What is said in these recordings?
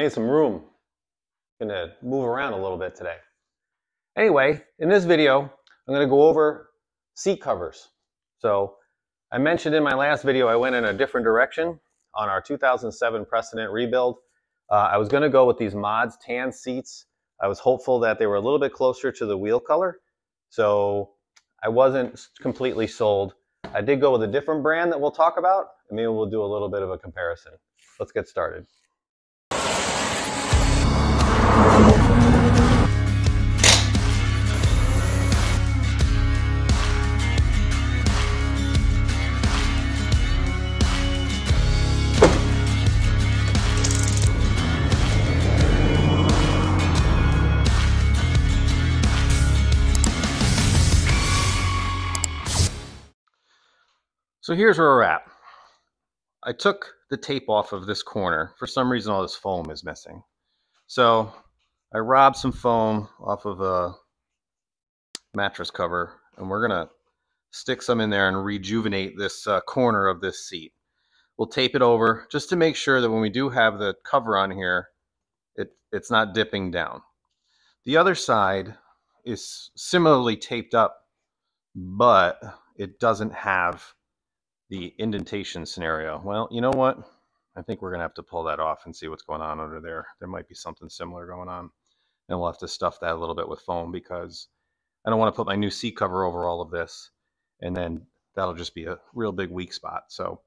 made some room. Gonna move around a little bit today. Anyway, in this video, I'm gonna go over seat covers. So I mentioned in my last video, I went in a different direction on our 2007 Precedent rebuild. Uh, I was gonna go with these MODZ tan seats. I was hopeful that they were a little bit closer to the wheel color. So I wasn't completely sold. I did go with a different brand that we'll talk about, and maybe we'll do a little bit of a comparison. Let's get started. So here's where we're at. I took the tape off of this corner. For some reason, all this foam is missing. So I robbed some foam off of a mattress cover, and we're going to stick some in there and rejuvenate this uh, corner of this seat. We'll tape it over just to make sure that when we do have the cover on here, it, it's not dipping down. The other side is similarly taped up, but it doesn't have the indentation scenario. Well, you know what? I think we're going to have to pull that off and see what's going on under there. There might be something similar going on. And we'll have to stuff that a little bit with foam because I don't want to put my new seat cover over all of this. And then that'll just be a real big weak spot. So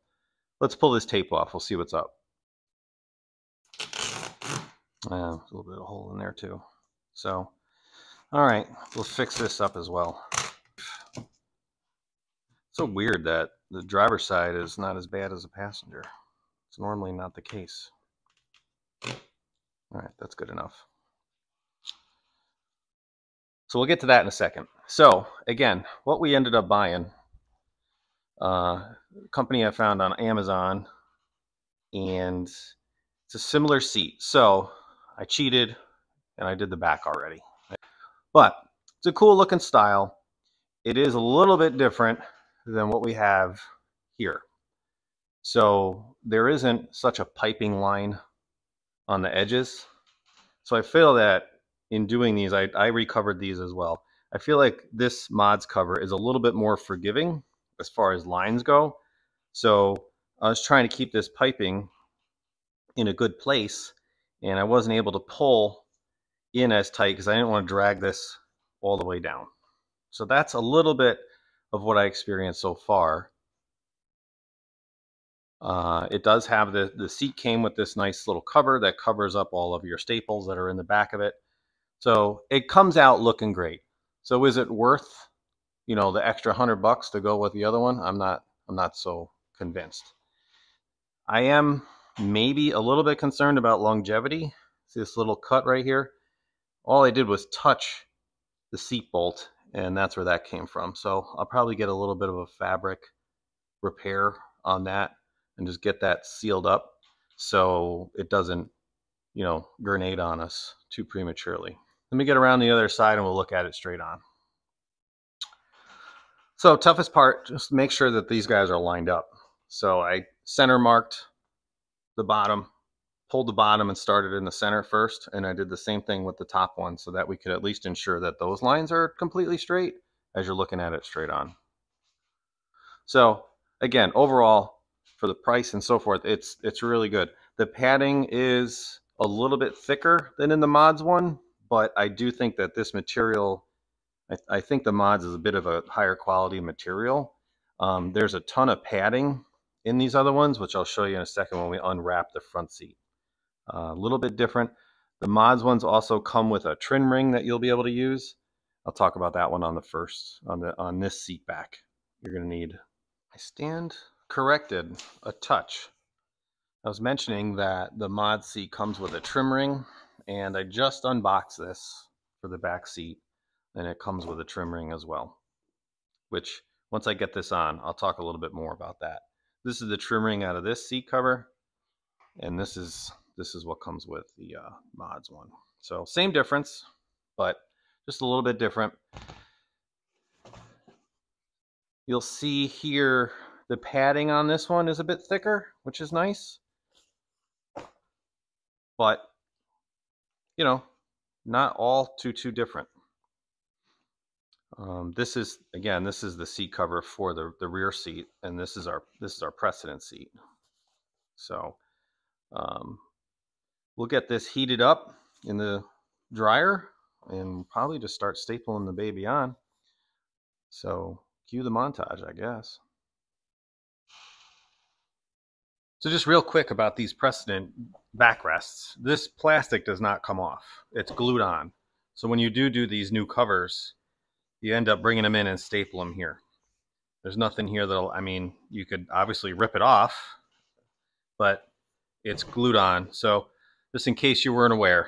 let's pull this tape off. We'll see what's up. Uh, a little bit of hole in there too. So, all right, we'll fix this up as well. So weird that the driver's side is not as bad as a passenger. It's normally not the case. All right, that's good enough. So we'll get to that in a second. So again, what we ended up buying, uh, company I found on Amazon, and it's a similar seat. So I cheated and I did the back already. But it's a cool looking style. It is a little bit different than what we have here. So there isn't such a piping line on the edges. So I feel that in doing these, I, I recovered these as well. I feel like this MODZ cover is a little bit more forgiving as far as lines go. So I was trying to keep this piping in a good place and I wasn't able to pull in as tight because I didn't want to drag this all the way down. So that's a little bit of what I experienced so far. Uh, it does have the, the seat came with this nice little cover that covers up all of your staples that are in the back of it. So it comes out looking great. So is it worth, you know, the extra hundred bucks to go with the other one? I'm not, I'm not so convinced. I am maybe a little bit concerned about longevity. See this little cut right here? All I did was touch the seat bolt and that's where that came from. So I'll probably get a little bit of a fabric repair on that and just get that sealed up so it doesn't, you know, grenade on us too prematurely. Let me get around the other side and we'll look at it straight on. So toughest part, just make sure that these guys are lined up. So I center marked the bottom pulled the bottom and started in the center first. And I did the same thing with the top one so that we could at least ensure that those lines are completely straight as you're looking at it straight on. So again, overall, for the price and so forth, it's it's really good. The padding is a little bit thicker than in the MODZ one, but I do think that this material, I, I think the MODZ is a bit of a higher quality material. Um, there's a ton of padding in these other ones, which I'll show you in a second when we unwrap the front seat. A little bit different. The MODZ ones also come with a trim ring that you'll be able to use. I'll talk about that one on the first, on the on this seat back. You're going to need. I stand corrected a touch. I was mentioning that the mod seat comes with a trim ring, and I just unboxed this for the back seat, and it comes with a trim ring as well. Which, once I get this on, I'll talk a little bit more about that. This is the trim ring out of this seat cover, and this is this is what comes with the uh, MODZ one. So same difference, but just a little bit different. You'll see here the padding on this one is a bit thicker, which is nice. But you know, not all too, too different. Um, this is, again, this is the seat cover for the, the rear seat, and this is our, this is our precedent seat. So um, we'll get this heated up in the dryer and probably just start stapling the baby on. So cue the montage, I guess. So just real quick about these precedent backrests. This plastic does not come off. It's glued on. So when you do do these new covers, you end up bringing them in and staple them here. There's nothing here that'll, I mean, you could obviously rip it off, but it's glued on. So just in case you weren't aware,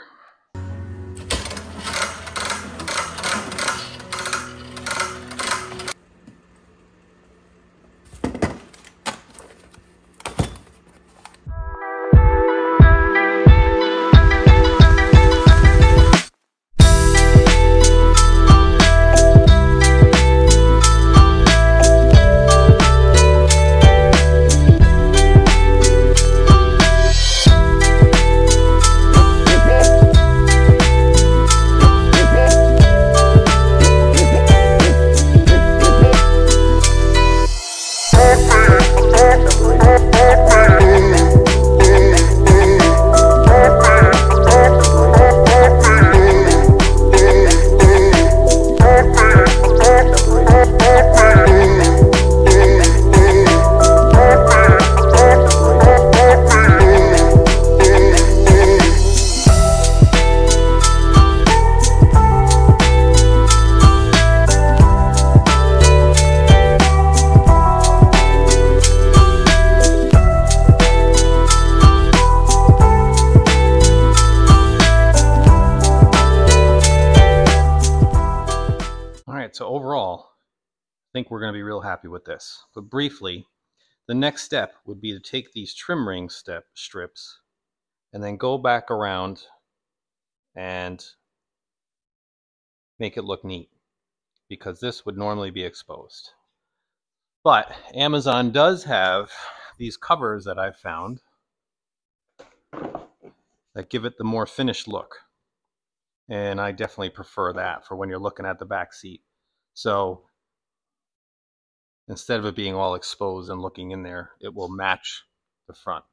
think we're going to be real happy with this. But briefly, the next step would be to take these trim ring step strips and then go back around and make it look neat because this would normally be exposed. But Amazon does have these covers that I've found that give it the more finished look. And I definitely prefer that for when you're looking at the back seat. So instead of it being all exposed and looking in there, it will match the front.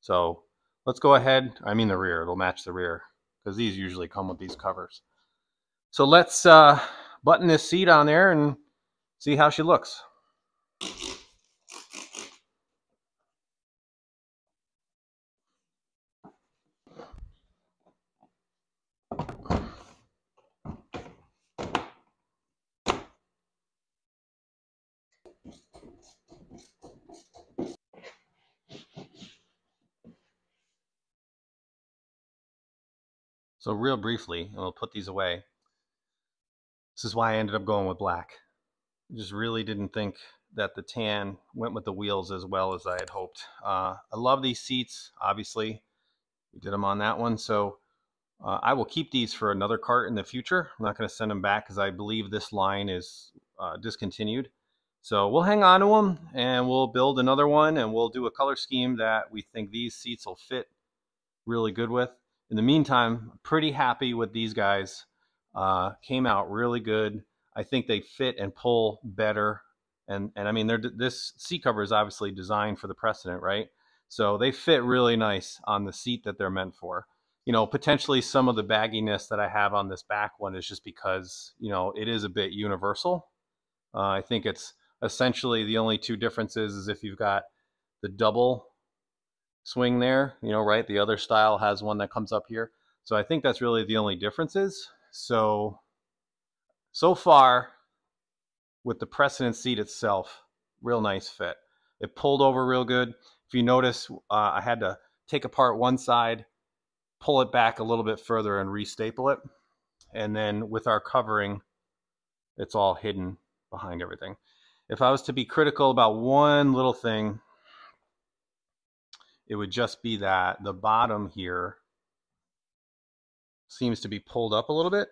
So let's go ahead, I mean the rear, it'll match the rear because these usually come with these covers. So let's uh, button this seat on there and see how she looks. So real briefly, and we'll put these away. This is why I ended up going with black. I just really didn't think that the tan went with the wheels as well as I had hoped. Uh, I love these seats, obviously. We did them on that one. So uh, I will keep these for another cart in the future. I'm not going to send them back because I believe this line is uh, discontinued. So we'll hang on to them and we'll build another one and we'll do a color scheme that we think these seats will fit really good with in the meantime, pretty happy with these guys. Uh, came out really good. I think they fit and pull better. And, and I mean, they're, this seat cover is obviously designed for the precedent, right? So they fit really nice on the seat that they're meant for. You know, potentially some of the bagginess that I have on this back one is just because, you know, it is a bit universal. Uh, I think it's essentially the only two differences is if you've got the double swing there, you know, right? The other style has one that comes up here. So I think that's really the only differences. So, so far with the precedent seat itself, real nice fit. It pulled over real good. If you notice, uh, I had to take apart one side, pull it back a little bit further and restaple it. And then with our covering, it's all hidden behind everything. If I was to be critical about one little thing, it would just be that the bottom here seems to be pulled up a little bit.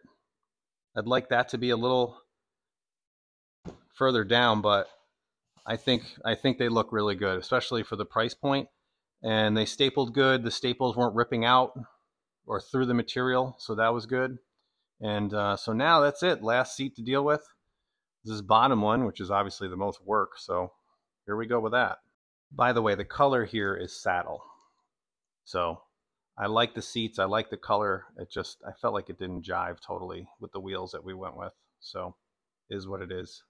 I'd like that to be a little further down, but I think I think they look really good, especially for the price point. And they stapled good. The staples weren't ripping out. or through the material, so that was good. And uh, so now that's it. Last seat to deal with. This is bottom one, which is obviously the most work. So here we go with that. By the way, the color here is saddle. So I like the seats. I like the color. It just, I felt like it didn't jive totally with the wheels that we went with. So is what it is.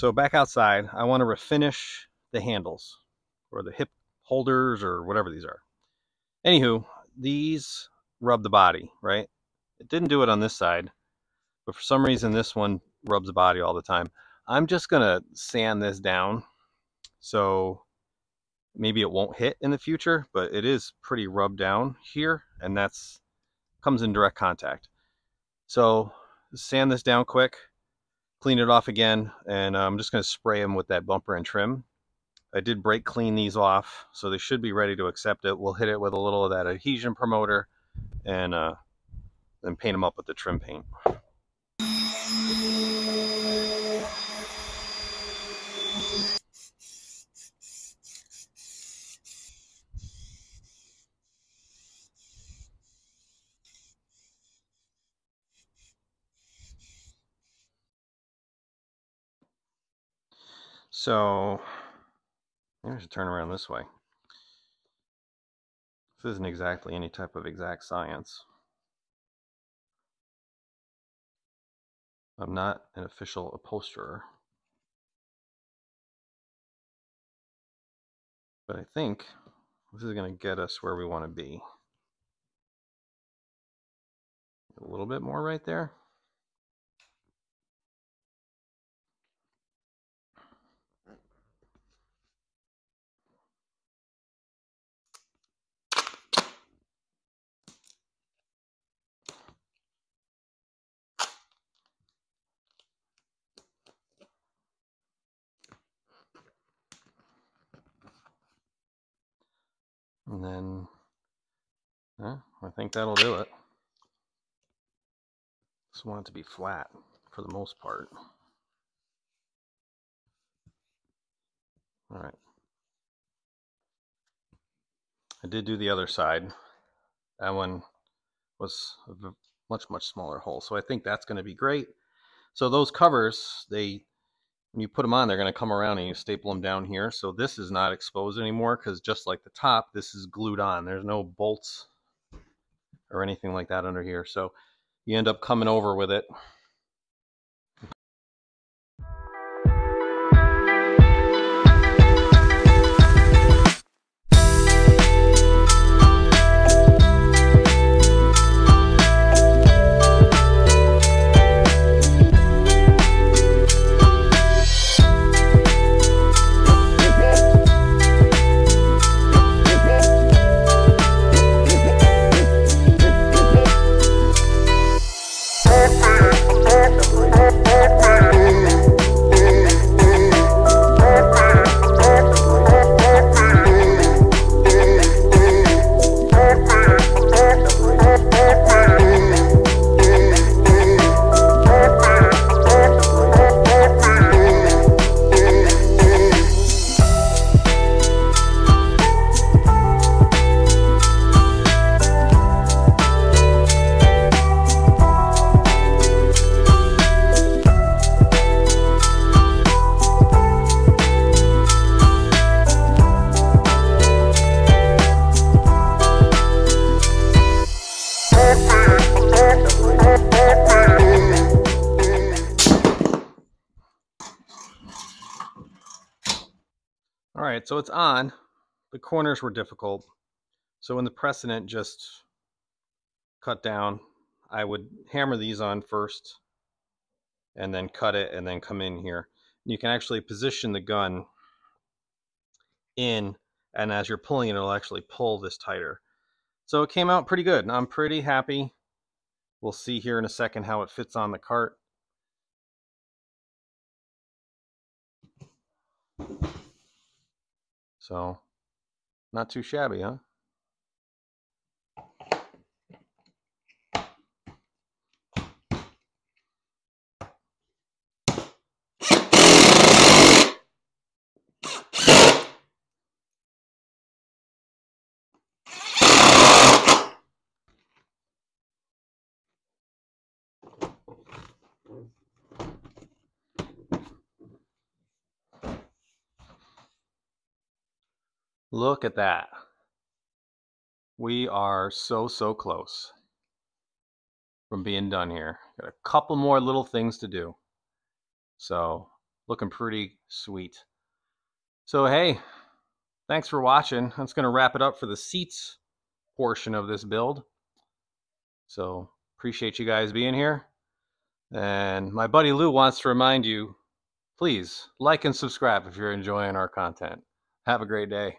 So back outside, I want to refinish the handles or the hip holders or whatever these are. Anywho, these rub the body, right? It didn't do it on this side, but for some reason this one rubs the body all the time. I'm just going to sand this down so maybe it won't hit in the future, but it is pretty rubbed down here and that's comes in direct contact. So sand this down quick clean it off again, and I'm just going to spray them with that bumper and trim. I did brake clean these off, so they should be ready to accept it. We'll hit it with a little of that adhesion promoter and uh, then paint them up with the trim paint. So maybe I should turn around this way. This isn't exactly any type of exact science. I'm not an official upholsterer. But I think this is going to get us where we want to be. A little bit more right there. And then, yeah, I think that'll do it. Just want it to be flat for the most part. All right. I did do the other side. That one was a much, much smaller hole. So I think that's going to be great. So those covers, they when you put them on, they're going to come around and you staple them down here. So this is not exposed anymore because just like the top, this is glued on. There's no bolts or anything like that under here. So you end up coming over with it so it's on. The corners were difficult. So when the precedent just cut down, I would hammer these on first and then cut it and then come in here. You can actually position the gun in and as you're pulling it, it'll actually pull this tighter. So it came out pretty good. I'm pretty happy. We'll see here in a second how it fits on the cart. So, not too shabby, huh? Look at that. We are so, so close from being done here. Got a couple more little things to do. So, looking pretty sweet. So, hey, thanks for watching. That's going to wrap it up for the seats portion of this build. So, appreciate you guys being here. And my buddy Lou wants to remind you please like and subscribe if you're enjoying our content. Have a great day.